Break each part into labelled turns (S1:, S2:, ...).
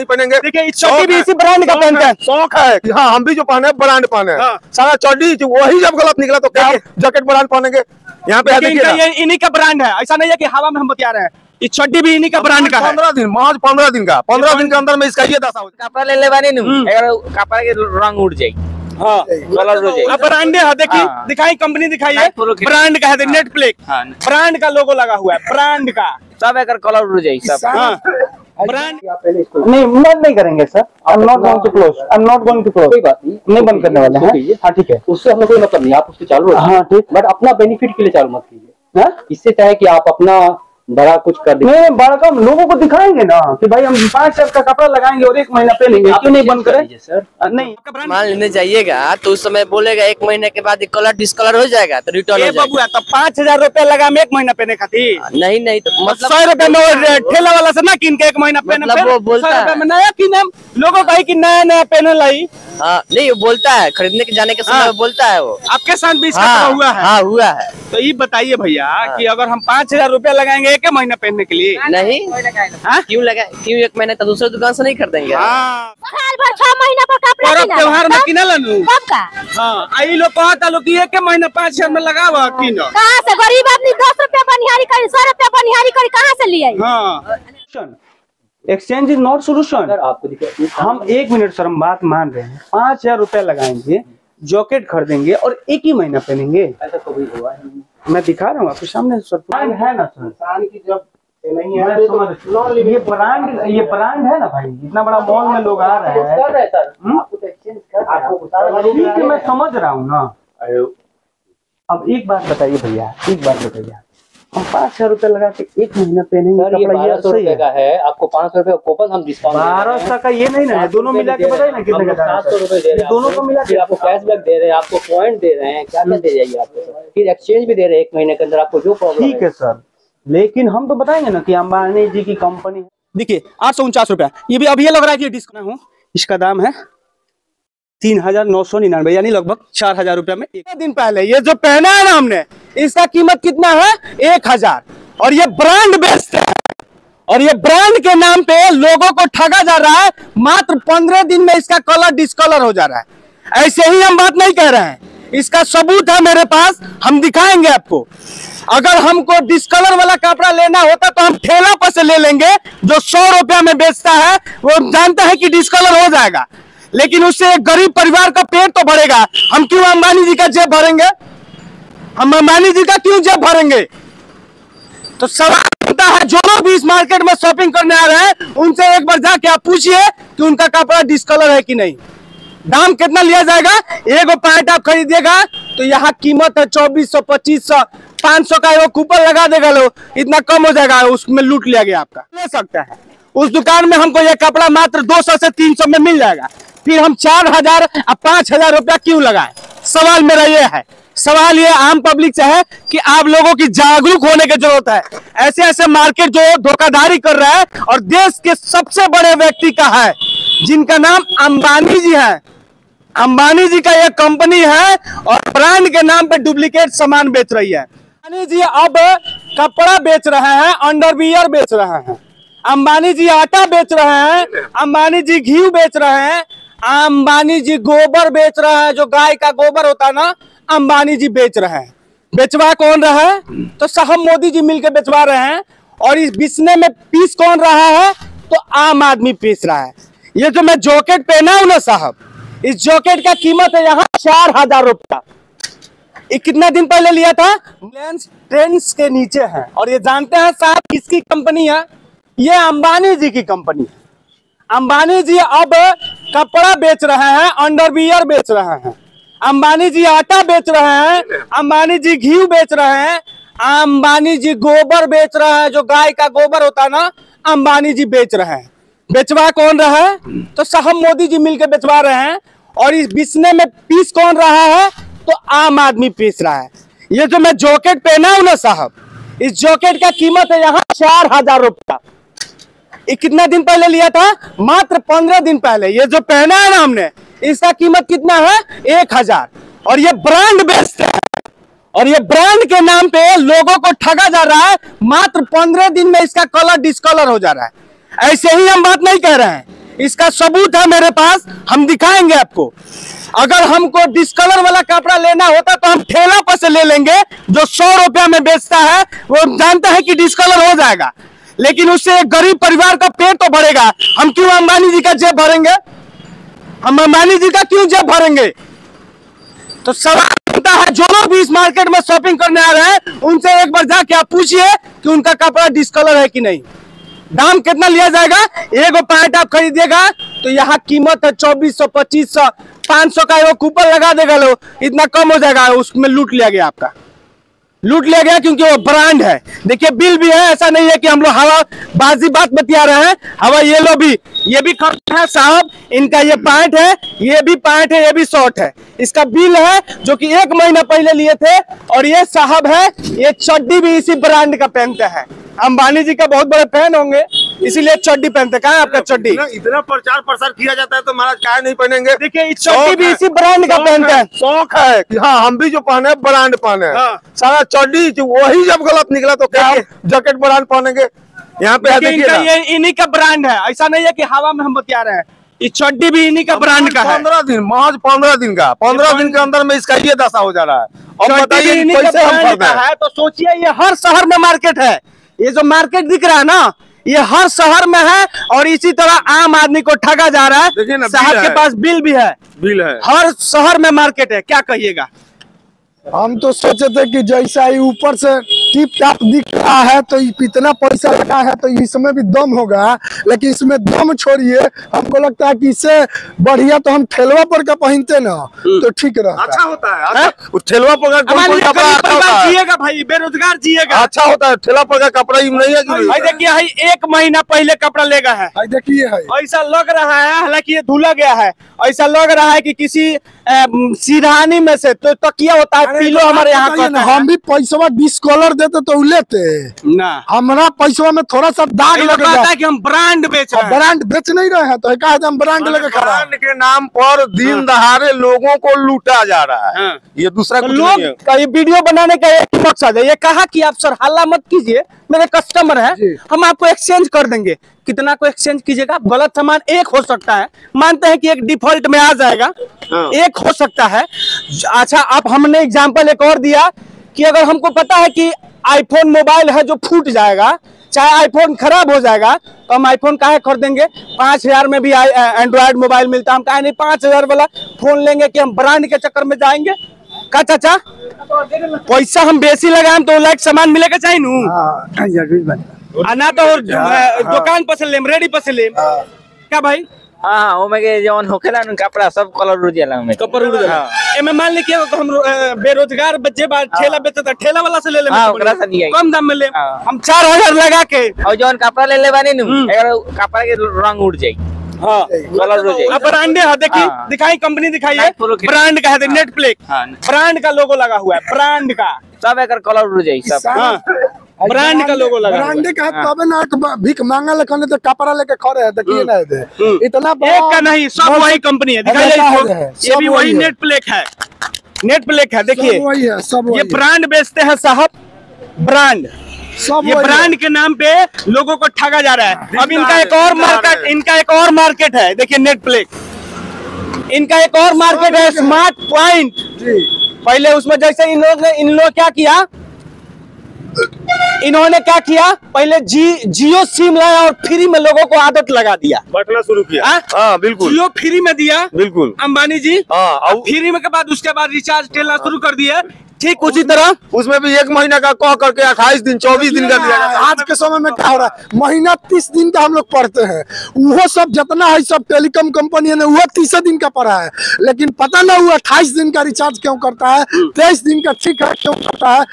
S1: नहीं पहनेंगे।
S2: देखिए
S1: शौक
S2: चड्डी भी
S1: है।
S2: इसी ब्रांड का पहनते
S1: हैं। शौक है। हाँ हम भी जो पहने ब्रांड पहने
S2: हाँ।
S1: सारा चड्डी जो वही जब गलत निकला तो क्या जैकेट ब्रांड पहनेंगे? यहाँ पे है
S2: इन्हीं का ब्रांड है। ऐसा नहीं है कि हवा में हम बता रहे हैं। ये चड्डी भी इन्हीं का ब्रांड का
S1: पंद्रह दिन महज पंद्रह दिन का। पंद्रह दिन के अंदर में इसका ये दशा
S3: कपड़ा ले ले बानी
S2: हम्म।
S3: अगर कपड़ा के रंग उड़
S2: हाँ।
S3: कलर हो
S2: ब्रांड है देखिए।
S3: हाँ।
S2: दिखाई कंपनी
S3: पूरा खींच-
S2: ब्रांड का है नेट प्लेक
S3: हाँ।
S2: ब्रांड का लोगो लगा हुआ है ब्रांड का।
S3: सब एकर कलर उड़ जाई सब।
S2: हाँ। ब्रांड
S4: नहीं बंद नहीं करेंगे sir I am not going to close I am not going to close
S5: कोई बात नहीं।
S4: नहीं बंद करने वाले हैं। हाँ ठीक है।
S5: उससे हमें कोई मतलब नहीं। आप उसको चालू
S4: हाँ ठीक।
S5: बट अपना बेनिफिट के लिए चालू मत कीजिए।
S4: हाँ?
S5: इससे चाहे कि आप अपना बड़ा कुछ कर दीजिए
S4: नहीं बड़का लोगों को दिखाएँगे ना कि भाई हम पाँच हज़ार का कपड़ा लगाएँगे और एक महीना पहनेंगे क्यों नहीं बंद करें?
S5: सर।
S4: नहीं।
S3: मान लेने जाइएगा तो उस समय बोलेगा एक महीने के बाद कलर डिस्कलर हो जाएगा तो रिटर्न हो
S2: बबुआ तो पाँच हज़ार रूपया लगा एक महीना पहने खातिर
S3: नहीं नहीं तो मतलब
S2: सौ रुपए में ठेला वाला से ना किन के एक महीना पहने
S3: मतलब बोलता है।
S2: में नया किने लोगों का कि नया नया पहने लाई।
S3: हाँ नहीं वो बोलता है खरीदने के जाने के समय
S2: हाँ।
S3: बोलता है वो।
S2: आपके साथ भी इसका
S3: हाँ
S2: हुआ है।
S3: हाँ हुआ है।
S2: तो ये बताइए भैया कि अगर हम पाँच हज़ार रूपया लगाएँगे एक महीना पहनने के लिए?
S3: नहीं।
S2: हाँ?
S3: क्यों लगा क्यों एक महीने तो दूसरे दुकान से नहीं खरीदेंगे?
S2: हाँ।
S6: छह महीना
S2: पर्व त्योहार में किना लनू हाँ आई लोग कहता लोग एक महीना पाँच हज़ार में लगावा किनो।
S6: कहाँ से? गरीब आदमी दस रुपया बनिहारी करी सौ रुपया बनिहारी करी कहाँ से लिए?
S2: हाँ।
S4: एक्सचेंज इज़ नॉट सोल्यूशन हम एक मिनट सर हम बात मान रहे हैं। पाँच हज़ार रुपया लगाएँगे जॉकेट खरीदेंगे और एक ही महीना पहनेंगे।
S5: ऐसा कभी हुआ है
S4: मैं दिखा रहा हूँ आपके सामने सर ब्रांड है ना सर।
S5: इंसान की जब नहीं
S4: है समझ ये ब्रांड ये ब्रांड है ना भाई? इतना बड़ा मॉल में लोग आ रहे हैं।
S5: कर रहे हैं सर।
S4: हम्म?
S5: तो हैं,
S4: ठीक है मैं समझ रहा हूँ ना। अब एक बात बताइए भैया एक बात बताइए। हम पाँच हज़ार रुपया लगा के एक महीना पहनेंगे
S5: बारह सौ रुपए का है। आपको पाँच सौ रुपए कूपन हम डिस्काउंट
S4: बारह सौ का ये नहीं ना है दोनों मिला के बताइए ना कितने का
S5: सात सौ रुपए दे रहे
S4: दोनों को मिला के
S5: आपको कैशबैक दे रहे हैं आपको पॉइंट दे रहे हैं क्या क्या दे जाइए आपको फिर एक्सचेंज भी दे रहे हैं एक महीने के अंदर आपको जो प्रॉब्लम
S4: ठीक है सर। लेकिन हम तो बताएँगे ना कि अंबानी जी की कंपनी
S2: देखिए आठ सौ उनचास रुपया। ये भी अभी ये लग रहा है कि डिस्काउंट हूँ। इसका दाम है तीन हज़ार नौ सौ निन्यानवे, यानी लगभग चार हज़ार रुपया में एक दिन पहले ये जो पहना है ना हमने, इसका कीमत कितना है? एक हज़ार। और ये ब्रांड बेस्ड है। और ये ब्रांड के नाम पे लोगों को ठगा जा रहा है, मात्र पंद्रह दिन में इसका कलर डिस्कलर हो जा रहा है। ऐसे ही हम बात नहीं कह रहे हैं। इसका सबूत है मेरे पास, हम दिखाएँगे आपको। अगर हमको डिस्कलर वाला कपड़ा लेना होता तो हम ठेला पर से ले लेंगे, जो सौ रुपया में बेचता है, वो जानता है कि डिस्कलर हो जाएगा। लेकिन उससे एक गरीब परिवार का पेट तो भरेगा। हम क्यों अंबानी जी का जेब भरेंगे? हम अंबानी जी का क्यों जेब भरेंगे? तो सवाल होता है, जो लोग भी इस मार्केट में शॉपिंग करने आ रहे हैं, उनसे एक बार जाके आप पूछिए कि उनका कपड़ा डिस्कलर है कि नहीं। दाम कितना लिया जाएगा? एगो पैंट आप खरीदिएगा तो यहाँ कीमत है चौबीस सौ, पच्चीस सौ, पाँच सौ का एगो कूपन लगा देगा लोग। इतना कम हो जाएगा, उसमें लूट लिया गया आपका। ले सकता है। उस दुकान में हमको ये कपड़ा मात्र दो सौ से तीन सौ में मिल जाएगा। फिर हम चार हज़ार और पाँच हज़ार रुपया क्यों लगाए? सवाल मेरा ये है। सवाल ये आम पब्लिक से है कि आप लोगों की जागरूक होने की ज़रूरत है। ऐसे ऐसे मार्केट जो धोखाधड़ी कर रहा है और देश के सबसे बड़े व्यक्ति का है, जिनका नाम अंबानी जी है। अंबानी जी का एक कंपनी है और ब्रांड के नाम पे डुप्लीकेट सामान बेच रही है। अंबानी जी अब कपड़ा बेच रहे हैं, अंडरवियर बेच रहे हैं। अंबानी जी आटा बेच रहे हैं अंबानी जी घी बेच रहे हैं अंबानी जी गोबर बेच रहे हैं जो गाय का गोबर होता है ना अंबानी जी बेच रहे हैं। बेचवा कौन रहा है? तो साहब मोदी जी मिलकर बेचवा रहे हैं और इस बिचने में पीस कौन रहा है? तो आम आदमी पीस रहा है। ये जो मैं जॉकेट पहना हूँ ना साहब इस जॉकेट का कीमत है यहाँ चार हज़ार रुपया। ये कितना दिन पहले लिया था? ट्रेंड्स के नीचे है। और ये जानते हैं साहब किसकी कंपनी है? ये अंबानी जी की कंपनी है। अंबानी जी अब कपड़ा बेच रहे हैं अंडरवियर बेच रहे हैं। अंबानी जी आटा बेच रहे हैं, अंबानी जी घी बेच रहे हैं, अंबानी जी गोबर बेच रहे हैं, जो गाय का गोबर होता है ना, अंबानी जी बेच रहे हैं। बेचवा कौन रहा है? तो साहब मोदी जी मिलकर बेचवा रहे हैं, और इस बिस्ने में पीस कौन रहा है? तो आम आदमी पीस रहा है। ये जो मैं जॉकेट पहना हूँ ना, साहब, इस जॉकेट का कीमत है यहाँ चार हज़ार रुपया। ये कितना दिन पहले लिया था? मात्र पंद्रह दिन पहले। ये जो पहना है ना हमने, इसका कीमत कितना है? एक हज़ार। और ये ब्रांड बेस्ड है। और ये ब्रांड के नाम पे लोगों को ठगा जा रहा है। मात्र पंद्रह दिन में इसका कलर डिस्कलर हो जा रहा है। ऐसे ही हम बात नहीं कह रहे हैं। इसका सबूत है मेरे पास। हम दिखाएँगे आपको। अगर हमको डिस्कलर वाला कपड़ा लेना होता तो हम ठेला पर से ले लेंगे, जो सौ रुपया में बेचता है। वो जानता है कि डिस्कलर हो जाएगा। लेकिन उससे एक गरीब परिवार का पेट तो भरेगा। हम क्यों अंबानी जी का जेब भरेंगे? हम अंबानी जी का क्यों जेब भरेंगे? तो सवाल बनता है, जो लोग भी इस मार्केट में शॉपिंग करने आ रहे हैं, उनसे एक बार जाके आप पूछिए कि उनका कपड़ा डिस्कलर है कि नहीं। दाम कितना लिया जाएगा? एगो पैंट आप खरीदिएगा तो यहाँ कीमत है चौबीस सौ, पच्चीस सौ, पाँच सौ का एगो कूपन लगा देगा लो। इतना कम हो जाएगा, उसमें लूट लिया गया आपका। लूट लिया गया क्योंकि वो ब्रांड है। देखिए, बिल भी है, ऐसा नहीं है कि हम लोग हवा बाजी बात बतिया रहे हैं। हवा ये लो भी, ये भी खर्च है साहब, इनका ये पैंट है, ये भी पैंट है, ये भी शॉर्ट है। इसका बिल है, जो कि एक महीना पहले लिए थे, और ये साहब है, ये चड्डी भी इसी ब्रांड का पहनते हैं। अंबानी जी का बहुत बड़े फ़ैन होंगे। इसीलिए चड्डी पहनते हैं। कहाँ है आपका चड्डी?
S1: इतना प्रचार प्रसार किया जाता है तो महाराज काय नहीं पहनेंगे?
S2: देखिए इस चड्डी भी इसी ब्रांड का पहनते
S1: है,
S2: हैं।
S1: शौक है। हाँ हम भी जो पहने ब्रांड पहने हाँ। सारा चड्डी जो वही जब गलत निकला तो क्या। जैकेट ब्रांड पहनेंगे? यहाँ पे है,
S2: इनका ये इन्हीं का ब्रांड है। ऐसा नहीं है कि हवा में हम बतिया रहे हैं। ये चड्डी भी इन्हीं का ब्रांड का है।
S1: पंद्रह दिन महज पंद्रह दिन का। पंद्रह दिन के अंदर में इसका ये दशा हो जा रहा है।
S2: और
S1: बताइए
S2: इन्हीं का
S1: कैसे हम
S2: है। तो सोचिए ये हर शहर में मार्केट है। ये जो मार्केट दिख रहा है ना ये हर शहर में है और इसी तरह आम आदमी को ठगा जा रहा है। साहब के पास बिल भी है।
S1: बिल है।
S2: हर शहर में मार्केट है क्या कहिएगा?
S7: हम तो सोचे थे कि जैसा ही ऊपर से टिप टाप दिख रहा है तो इतना पैसा लगा है तो इसमें भी दम होगा। लेकिन इसमें दम छोड़िए हमको लगता है कि इससे बढ़िया तो हम ठेलवा पर का पहनते ना। तो ठीक रहा।
S1: अच्छा होता है अच्छा। ठेलवा पर का कपड़ा अच्छा होता है।
S2: जिएगा भाई बेरोजगार जिएगा।
S1: अच्छा होता है ठेला पर का कपड़ा ही नहीं है
S2: भाई देखिए भाई एक महीना पहले कपड़ा लेगा है।
S7: है देखिए है
S2: ऐसा लग रहा है हालाँकि ये धुला गया है। ऐसा लग रहा है की किसी सिरहानी में से तो तकिया होता है पीलो हमारे यहाँ कहते
S7: हम भी पैसा डिस्कॉलर देते तो लेते
S2: ना।
S7: हमारा पैसा में थोड़ा सा दाग
S2: लोग कहता है कि हम ब्रांड बेच रहे
S7: ब्रांड बेच नहीं रहे हैं तो कहा हम ब्रांड लेके खड़ा है।
S1: ब्रांड के नाम पर दिन दहाड़े लोगों को लूटा जा रहा है।
S2: हाँ।
S1: ये दूसरा
S2: तो लोग
S1: है।
S2: वीडियो बनाने का एक ही मकसद है। ये कहा की आप सर हल्ला मत कीजिए मेरे कस्टमर है हम आपको एक्सचेंज कर देंगे। कितना को एक्सचेंज कीजिएगा? गलत सामान एक हो सकता है। मानते हैं कि एक डिफ़ॉल्ट में आ जाएगा।
S1: हाँ।
S2: एक हो सकता है। अच्छा आप हमने एग्ज़ाम्पल एक और दिया कि अगर हमको पता है कि आईफोन मोबाइल है जो फूट जाएगा चाहे आईफोन खराब हो जाएगा तो हम आईफोन काहे खरीदेंगे पाँच हज़ार में भी एंड्रॉयड मोबाइल मिलता है हम काहे नहीं पाँच हज़ार वाला फ़ोन लेंगे कि हम ब्रांड के चक्कर में जाएँगे? का चाचा? पैसा हम बेसी लगाए तो लाइक सामान मिलेगा चाहिए नू? ना तो दुकान पर से लेम रेडी पर से लेम। क्या भाई?
S3: हाँ हाँ ओमे के जवन होखेला न कपड़ा सब कलर उड़ जाला ओमे
S2: कपर उड़ जाला एमे मान ली कि एगो हम बेरोजगार बच्चे बा ठेला बेचता ठेला वाला से ले ले
S3: हाँ, ओकरा से लियाई।
S2: कम दाम में ले
S3: हाँ।
S2: हम चार हज़ार लगा के
S3: और जवन कपड़ा ले ले बानी नु। एकर कपड़ा के रंग उड़ जाई
S2: हाँ
S3: कलर उड़ जाई
S2: ब्रांडे है देखिए
S3: हाँ।
S2: दिखाई कंपनी दिखाई है ब्रांड का है नेट प्लेक
S3: हाँ।
S2: ब्रांड का लोगो लगा हुआ है ब्रांड का
S3: सब एकर कलर उड़ जाई सब
S2: हाँ ब्रांड का लोगो लगा
S7: ब्रांड का है। तबे ना एक बा- भीख मांगा लेकिन तो कपड़ा लेके खड़े है देखिए ना दे इतना
S2: एक का नहीं सब वही कंपनी है?
S7: है,
S2: ये भी
S7: वही है।
S2: नेट प्लेक है। नेट प्लेक है देखिए।
S7: वही है सब
S2: ये
S7: वही है,
S2: ब्रांड बेचते हैं साहब ब्रांड
S7: सब
S2: ये ब्रांड के नाम पे लोगों को ठगा जा रहा है। अब इनका एक और मार्केट इनका एक और मार्केट है देखिए नेट प्लेक इनका एक और मार्केट है स्मार्ट पॉइंट पहले उसमें जैसे इन लोग ने इन लोग क्या किया? इन्होंने क्या किया? पहले जी जियो सिम लाया और फ्री में लोगों को आदत लगा दिया।
S1: बटना शुरू किया।
S2: हाँ?
S1: हाँ बिल्कुल।
S2: जियो फ्री में दिया।
S1: बिल्कुल।
S2: अंबानी जी
S1: हाँ
S2: फ्री में के बाद उसके बाद रिचार्ज टेलना शुरू कर दिया। ठीक उसी तरह?
S1: उसमें भी एक महीना का कह करके अट्ठाईस दिन चौबीस दिन का दिया जाता है।
S7: आज के समय में क्या हो रहा है? महीना तीस दिन का हम लोग पढ़ते हैं। वो सब जितना है सब टेलीकॉम कंपनी है वो तीस दिन का पढ़ा है। लेकिन पता ना वो अट्ठाईस दिन का रिचार्ज क्यों करता है तेईस दिन का ठीक है क्यों करता है?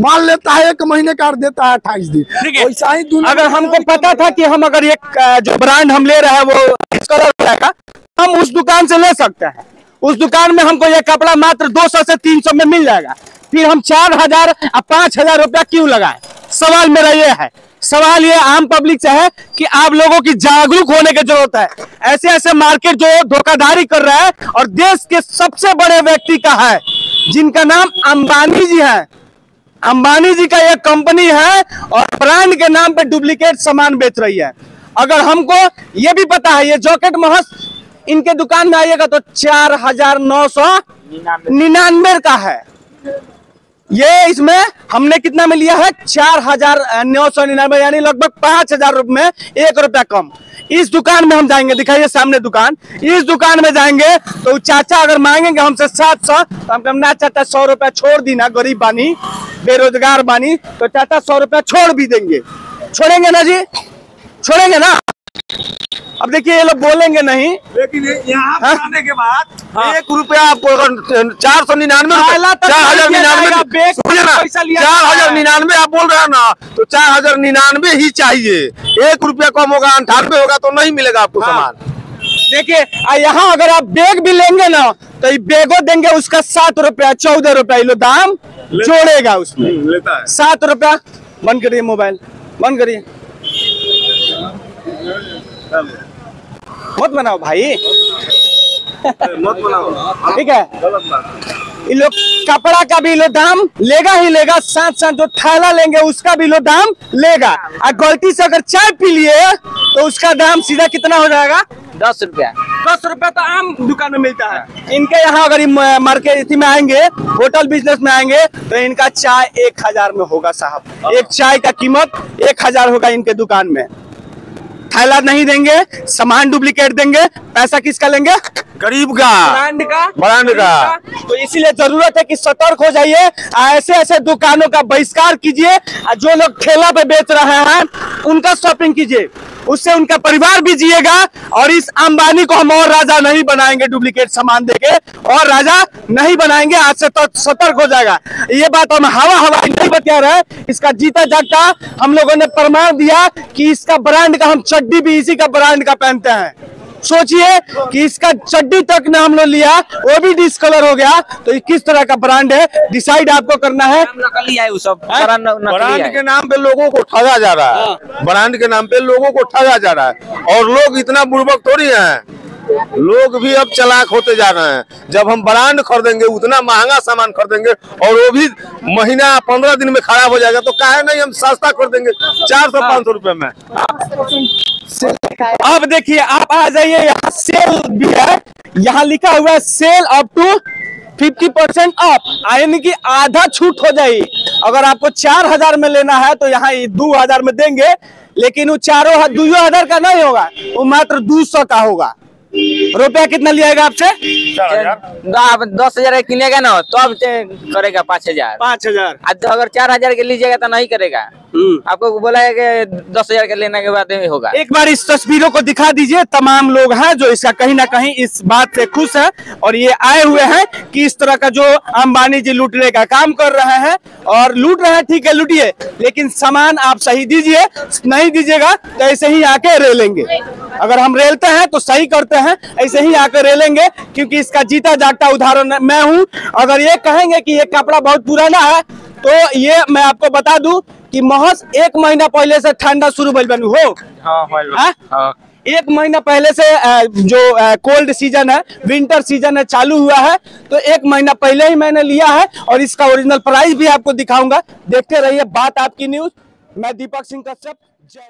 S7: मान लेता है एक महीने का देता है अट्ठाईस दिन।
S2: ठीक है
S7: वैसा ही
S2: अगर हमको पता था कि हम अगर एक जो ब्रांड हम ले रहे हैं वो कलर का हम उस दुकान से ले सकते हैं। उस दुकान में हमको ये कपड़ा मात्र दो सौ से तीन सौ में मिल जाएगा। फिर हम चार हज़ार और पाँच हज़ार रुपया क्यों लगाए? सवाल मेरा ये है। सवाल ये आम पब्लिक से है कि आप लोगों की जागरूक होने की ज़रूरत है। ऐसे ऐसे मार्केट जो धोखाधड़ी कर रहा है और देश के सबसे बड़े व्यक्ति का है, जिनका नाम अंबानी जी है। अंबानी जी का एक कंपनी है और ब्रांड के नाम पे डुप्लीकेट सामान बेच रही है। अगर हमको ये भी पता है, ये जॉकेट महज इनके दुकान में आइएगा तो चार हज़ार नौ सौ निन्यानवे का है। ये इसमें हमने कितना में लिया है? चार हज़ार नौ सौ निन्यानवे यानी लगभग पाँच हज़ार रुपए में एक रुपया कम। इस दुकान में हम जाएँगे दिखाइए सामने दुकान। इस दुकान में जाएँगे तो चाचा अगर मांगेंगे हमसे सात सौ तो हम कहेंगे, ना चाचा सौ रुपया छोड़ दी ना गरीब बानी बेरोजगार बानी। तो चाचा सौ रुपया छोड़ भी देंगे। छोड़ेंगे ना जी? छोड़ेंगे ना? अब देखिए ये लोग बोलेंगे नहीं।
S1: लेकिन यहाँ
S2: हाँ?
S1: के बाद हाँ। एक रुपया आपको चार सौ निन्यानवे चार हज़ार निन्यानवे चार हज़ार निन्यानवे आप बोल रहे हैं ना तो चार हज़ार निन्यानवे ही चाहिए। एक रुपया कम होगा अंठानवे होगा तो नहीं मिलेगा आपको
S2: हाँ।
S1: सामान।
S2: देखिए यहाँ अगर आप बैग भी लेंगे ना तो ये बैगो देंगे उसका सात रुपया चौदह रुपया ये लो दाम जोड़ेगा उसमें।
S1: लेता है।
S2: सात रुपया बंद करिए मोबाइल बंद करिए। मत बनाओ भाई।
S1: मत बनाओ
S2: ठीक है?
S1: गलत बात
S2: ये लोग कपड़ा का भी लो दाम लेगा ही लेगा साथ साथ जो थैला लेंगे उसका भी लो दाम लेगा। और गलती से अगर चाय पी लिए तो उसका दाम सीधा कितना हो जाएगा?
S3: दस रुपया।
S2: दस रुपया तो आम दुकान में मिलता है। इनके यहाँ अगर मार्केट में आएँगे होटल बिज़नेस में आएँगे तो इनका चाय एक हज़ार में होगा साहब। एक चाय का कीमत एक हज़ार होगा इनके दुकान में। थैला नहीं देंगे सामान डुप्लीकेट देंगे पैसा किसका लेंगे?
S1: गरीब का।
S2: ब्रांड का।
S1: ब्रांड का।
S2: तो इसीलिए ज़रूरत है कि सतर्क हो जाइए ऐसे ऐसे दुकानों का बहिष्कार कीजिए जो लोग ठेला पे बेच रहे हैं उनका शॉपिंग कीजिए। उससे उनका परिवार भी जिएगा और इस अंबानी को हम और राजा नहीं बनाएँगे डुप्लीकेट सामान देके। और राजा नहीं बनाएँगे, आज से तो सतर्क हो जाएगा। ये बात हम हवा हवा नहीं बता रहे, इसका जीता जागता हम लोगों ने प्रमाण दिया कि इसका ब्रांड का हम चड्डी भी इसी का ब्रांड का पहनते हैं। सोचिए कि इसका चड्डी तक नाम लोग लिया वो भी डिसकलर हो गया। तो ये किस तरह का ब्रांड है? डिसाइड आपको करना है।
S3: है
S1: ब्रांड के नाम पे लोगों को ठगा जा रहा है। ब्रांड के नाम पे लोगों को ठगा जा रहा है। और लोग इतना बुर्बक थोड़ी हैं। लोग भी अब चलाक होते जा रहे हैं। जब हम ब्रांड खरीदेंगे, उतना महँगा सामान खरीदेंगे और वो भी महीना, पंद्रह दिन में खराब हो जाएगा तो काहे नहीं हम सस्ता खरीदेंगे? चार सौ, पाँच सौ रुपए में।
S2: अब देखिए, आप आ जाइए, यहाँ सेल भी है। यहाँ लिखा हुआ है sale up to fifty percent off यानी कि आधा छूट हो जाएगी। अगर आपको चार हज़ार में लेना है तो यहाँ दो हज़ार में देंगे, लेकिन वो चारों दो हज़ार का नहीं होगा, वो मात्र दो सौ का होगा। रुपया कितना लिएगा आपसे?
S3: द- आप दस हज़ार किनेगा ना तो अब करेगा पाँच हज़ार।
S2: पाँच हज़ार।
S3: तो अगर चार हज़ार के लीजिएगा तो नहीं करेगा। आपको बोला है कि दस हज़ार के लेने के बाद होगा।
S2: एक बार इस तस्वीरों को दिखा दीजिए तमाम लोग हैं जो इसका कहीं ना कहीं इस बात से खुश है और ये आए हुए हैं कि इस तरह का जो अंबानी जी लूटने का काम कर रहे हैं और लूट रहे हैं ठीक है लूटिए लेकिन सामान आप सही दीजिए नहीं दीजिएगा तो ऐसे ही आके रे लेंगे अगर हम रेलते हैं तो सही करते हैं ऐसे ही आकर रेलेंगे क्योंकि इसका जीता जागता उदाहरण मैं हूँ। अगर ये कहेंगे कि ये कपड़ा बहुत पुराना है तो ये मैं आपको बता दूँ कि महज एक महीना पहले से ठंडा शुरू भइल बनू हो? हाँ? एक महीना पहले से जो कोल्ड सीज़न है विंटर सीज़न है चालू हुआ है तो एक महीना पहले ही मैंने लिया है और इसका ओरिजिनल प्राइस भी आपको दिखाऊँगा। देखते रहिए बात आपकी न्यूज़ मैं दीपक सिंह कश्यप जय